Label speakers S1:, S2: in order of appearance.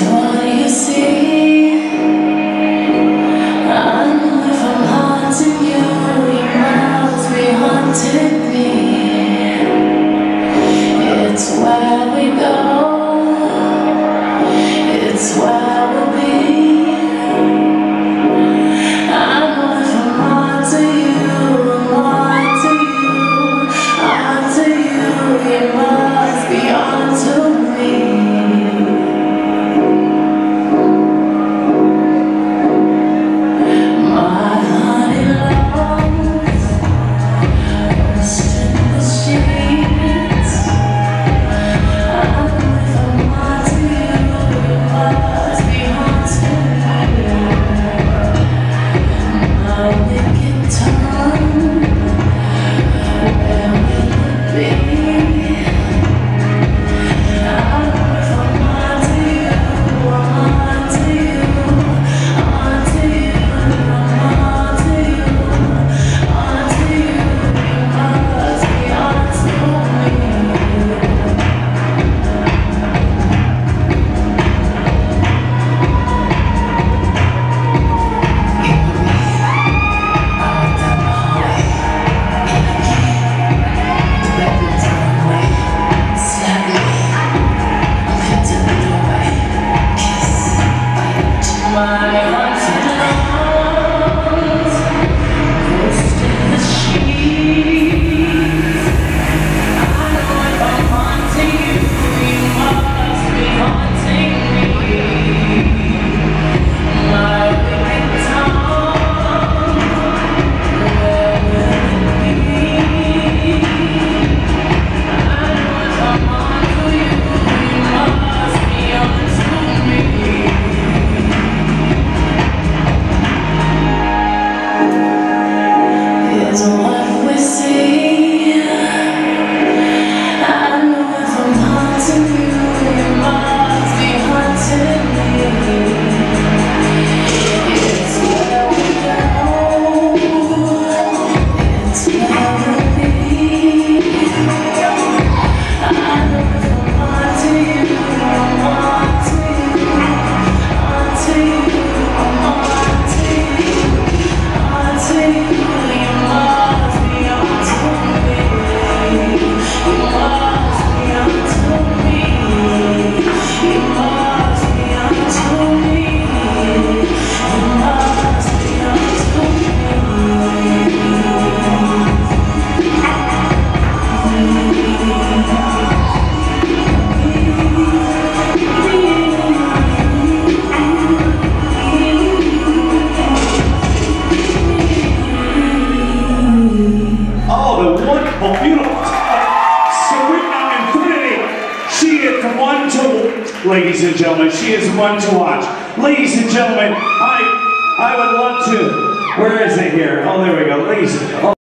S1: It's ladies and gentlemen. She is one to watch. Ladies and gentlemen, I, I would love to, where is it here? Oh, there we go. Ladies, oh,